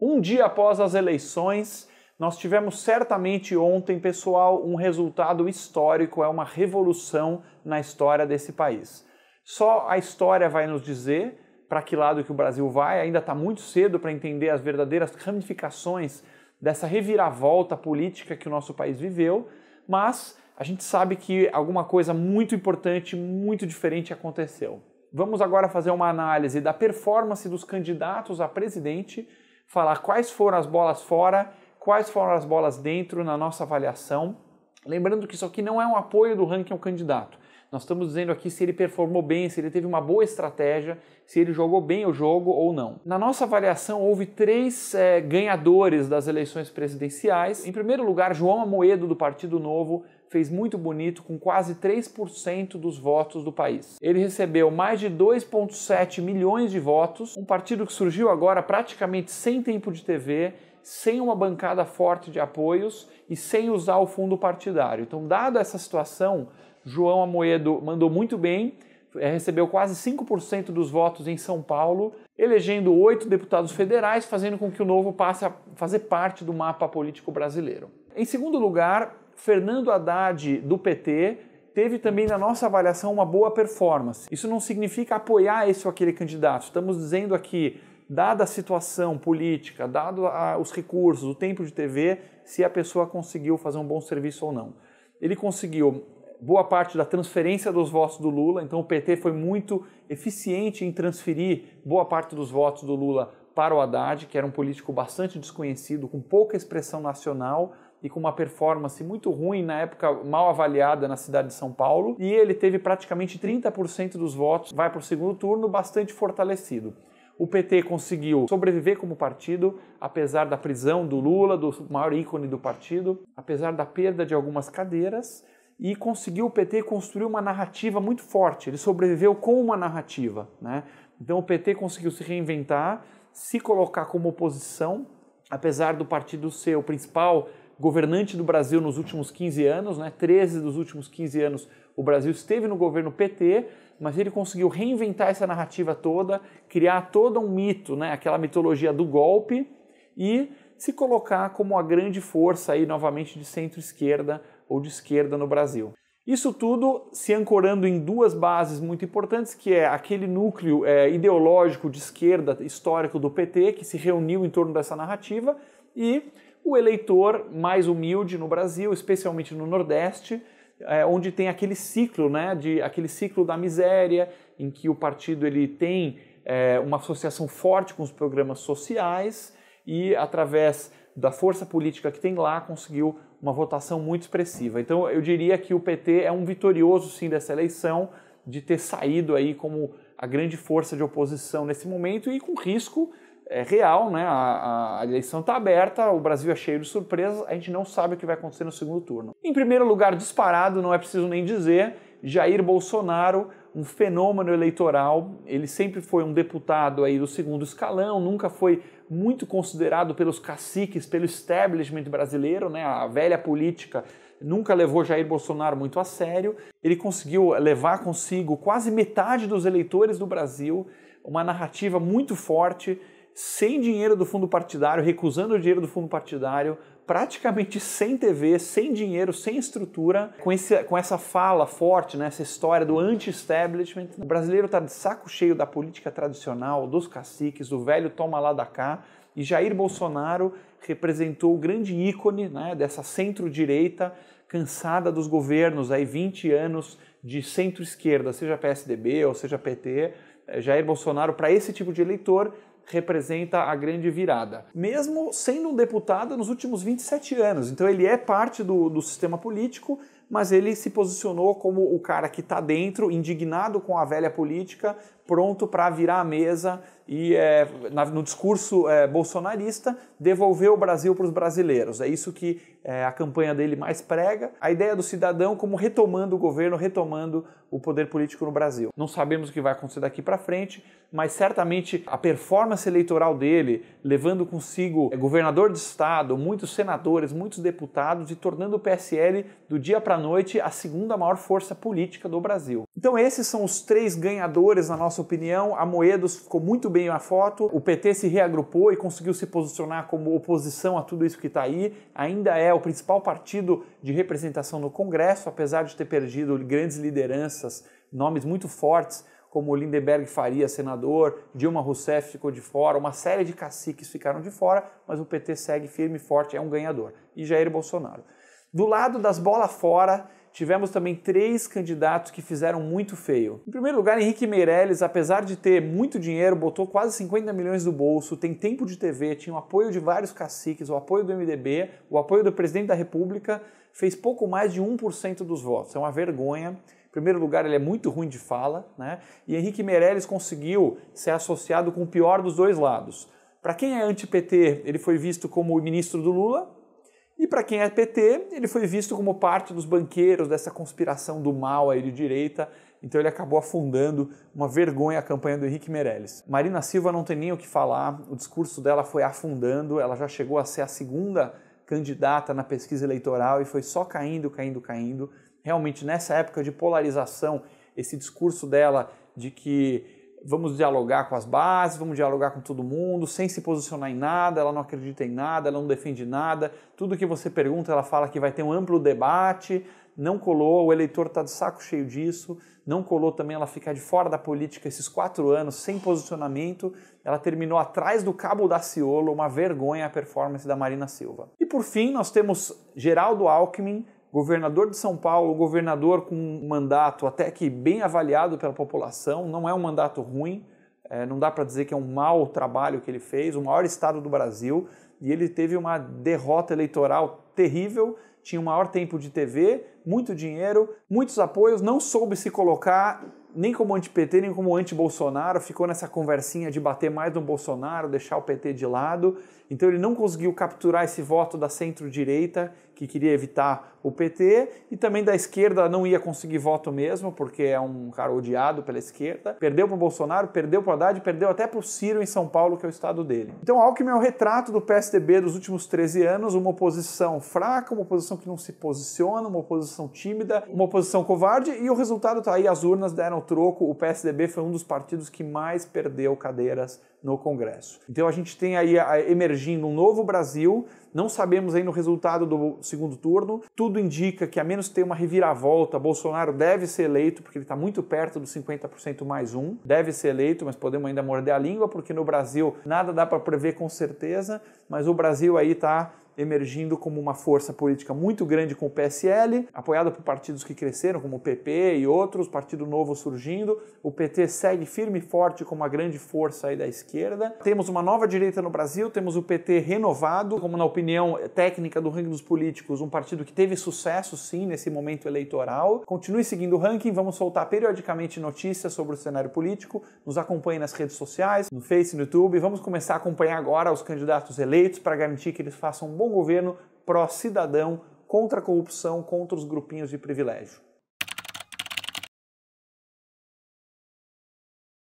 Um dia após as eleições, nós tivemos certamente ontem, pessoal, um resultado histórico, é uma revolução na história desse país. Só a história vai nos dizer para que lado que o Brasil vai, ainda está muito cedo para entender as verdadeiras ramificações dessa reviravolta política que o nosso país viveu, mas a gente sabe que alguma coisa muito importante, muito diferente aconteceu. Vamos agora fazer uma análise da performance dos candidatos a presidente, falar quais foram as bolas fora quais foram as bolas dentro na nossa avaliação. Lembrando que isso aqui não é um apoio do ranking ao candidato. Nós estamos dizendo aqui se ele performou bem, se ele teve uma boa estratégia, se ele jogou bem o jogo ou não. Na nossa avaliação, houve três é, ganhadores das eleições presidenciais. Em primeiro lugar, João Amoedo, do Partido Novo, fez muito bonito, com quase 3% dos votos do país. Ele recebeu mais de 2,7 milhões de votos, um partido que surgiu agora praticamente sem tempo de TV sem uma bancada forte de apoios e sem usar o fundo partidário. Então, dada essa situação, João Amoedo mandou muito bem, é, recebeu quase 5% dos votos em São Paulo, elegendo oito deputados federais, fazendo com que o Novo passe a fazer parte do mapa político brasileiro. Em segundo lugar, Fernando Haddad, do PT, teve também na nossa avaliação uma boa performance. Isso não significa apoiar esse ou aquele candidato. Estamos dizendo aqui dada a situação política, dado a, os recursos, o tempo de TV, se a pessoa conseguiu fazer um bom serviço ou não. Ele conseguiu boa parte da transferência dos votos do Lula, então o PT foi muito eficiente em transferir boa parte dos votos do Lula para o Haddad, que era um político bastante desconhecido, com pouca expressão nacional e com uma performance muito ruim na época mal avaliada na cidade de São Paulo, e ele teve praticamente 30% dos votos, vai para o segundo turno bastante fortalecido o PT conseguiu sobreviver como partido, apesar da prisão do Lula, do maior ícone do partido, apesar da perda de algumas cadeiras, e conseguiu o PT construir uma narrativa muito forte. Ele sobreviveu com uma narrativa. Né? Então o PT conseguiu se reinventar, se colocar como oposição, apesar do partido ser o principal governante do Brasil nos últimos 15 anos, né? 13 dos últimos 15 anos o Brasil esteve no governo PT, mas ele conseguiu reinventar essa narrativa toda, criar todo um mito, né, aquela mitologia do golpe e se colocar como a grande força aí novamente de centro-esquerda ou de esquerda no Brasil. Isso tudo se ancorando em duas bases muito importantes, que é aquele núcleo é, ideológico de esquerda histórico do PT, que se reuniu em torno dessa narrativa, e o eleitor mais humilde no Brasil, especialmente no Nordeste, é, onde tem aquele ciclo, né, de, aquele ciclo da miséria, em que o partido ele tem é, uma associação forte com os programas sociais e, através da força política que tem lá, conseguiu uma votação muito expressiva. Então, eu diria que o PT é um vitorioso, sim, dessa eleição, de ter saído aí como a grande força de oposição nesse momento e com risco é real, né? A, a eleição está aberta, o Brasil é cheio de surpresas, a gente não sabe o que vai acontecer no segundo turno. Em primeiro lugar, disparado, não é preciso nem dizer, Jair Bolsonaro, um fenômeno eleitoral. Ele sempre foi um deputado aí do segundo escalão, nunca foi muito considerado pelos caciques, pelo establishment brasileiro, né? A velha política nunca levou Jair Bolsonaro muito a sério. Ele conseguiu levar consigo quase metade dos eleitores do Brasil, uma narrativa muito forte sem dinheiro do fundo partidário, recusando o dinheiro do fundo partidário, praticamente sem TV, sem dinheiro, sem estrutura, com, esse, com essa fala forte, né, essa história do anti-establishment. O brasileiro está de saco cheio da política tradicional, dos caciques, do velho toma lá da cá, e Jair Bolsonaro representou o grande ícone né, dessa centro-direita cansada dos governos, aí 20 anos de centro-esquerda, seja PSDB ou seja PT, Jair Bolsonaro, para esse tipo de eleitor, representa a grande virada, mesmo sendo um deputado nos últimos 27 anos. Então ele é parte do, do sistema político, mas ele se posicionou como o cara que está dentro, indignado com a velha política, pronto para virar a mesa e, é, no discurso é, bolsonarista, devolver o Brasil para os brasileiros. É isso que é, a campanha dele mais prega. A ideia do cidadão como retomando o governo, retomando o poder político no Brasil. Não sabemos o que vai acontecer daqui para frente, mas certamente a performance eleitoral dele, levando consigo é, governador de estado, muitos senadores, muitos deputados e tornando o PSL do dia para a noite a segunda maior força política do Brasil. Então esses são os três ganhadores na nossa nossa opinião. A Moedos ficou muito bem na foto, o PT se reagrupou e conseguiu se posicionar como oposição a tudo isso que está aí. Ainda é o principal partido de representação no Congresso, apesar de ter perdido grandes lideranças, nomes muito fortes como Lindeberg Faria, senador, Dilma Rousseff ficou de fora, uma série de caciques ficaram de fora, mas o PT segue firme e forte, é um ganhador. E Jair Bolsonaro. Do lado das bolas fora, tivemos também três candidatos que fizeram muito feio. Em primeiro lugar, Henrique Meirelles, apesar de ter muito dinheiro, botou quase 50 milhões no bolso, tem tempo de TV, tinha o apoio de vários caciques, o apoio do MDB, o apoio do presidente da República, fez pouco mais de 1% dos votos. É uma vergonha. Em primeiro lugar, ele é muito ruim de fala, né? E Henrique Meirelles conseguiu ser associado com o pior dos dois lados. Para quem é anti-PT, ele foi visto como o ministro do Lula, e para quem é PT, ele foi visto como parte dos banqueiros dessa conspiração do mal aí de direita, então ele acabou afundando uma vergonha a campanha do Henrique Meirelles. Marina Silva não tem nem o que falar, o discurso dela foi afundando, ela já chegou a ser a segunda candidata na pesquisa eleitoral e foi só caindo, caindo, caindo realmente nessa época de polarização, esse discurso dela de que vamos dialogar com as bases, vamos dialogar com todo mundo, sem se posicionar em nada, ela não acredita em nada, ela não defende nada, tudo que você pergunta ela fala que vai ter um amplo debate, não colou, o eleitor está de saco cheio disso, não colou também ela ficar de fora da política esses quatro anos sem posicionamento, ela terminou atrás do cabo da Ciolo, uma vergonha a performance da Marina Silva. E por fim nós temos Geraldo Alckmin, governador de São Paulo, governador com um mandato até que bem avaliado pela população, não é um mandato ruim, é, não dá para dizer que é um mau trabalho que ele fez, o maior estado do Brasil, e ele teve uma derrota eleitoral terrível, tinha o maior tempo de TV, muito dinheiro, muitos apoios, não soube se colocar nem como anti-PT, nem como anti-Bolsonaro, ficou nessa conversinha de bater mais no Bolsonaro, deixar o PT de lado. Então ele não conseguiu capturar esse voto da centro-direita, que queria evitar o PT, e também da esquerda não ia conseguir voto mesmo, porque é um cara odiado pela esquerda. Perdeu para o Bolsonaro, perdeu para o Haddad, perdeu até para o Ciro em São Paulo, que é o estado dele. Então Alckmin é o retrato do PSDB dos últimos 13 anos, uma oposição fraca, uma oposição que não se posiciona, uma oposição tímida, uma oposição covarde, e o resultado está aí, as urnas deram o troco, o PSDB foi um dos partidos que mais perdeu cadeiras no Congresso. Então a gente tem aí emergindo um novo Brasil, não sabemos ainda o resultado do segundo turno, tudo indica que a menos ter uma reviravolta, Bolsonaro deve ser eleito, porque ele está muito perto dos 50% mais um, deve ser eleito, mas podemos ainda morder a língua, porque no Brasil nada dá para prever com certeza, mas o Brasil aí está emergindo como uma força política muito grande com o PSL, apoiada por partidos que cresceram, como o PP e outros, Partido Novo surgindo. O PT segue firme e forte como uma grande força aí da esquerda. Temos uma nova direita no Brasil, temos o PT renovado, como na opinião técnica do ranking dos políticos, um partido que teve sucesso sim nesse momento eleitoral. Continue seguindo o ranking, vamos soltar periodicamente notícias sobre o cenário político. Nos acompanhe nas redes sociais, no Face, no YouTube. Vamos começar a acompanhar agora os candidatos eleitos para garantir que eles façam um bom governo pró-cidadão, contra a corrupção, contra os grupinhos de privilégio.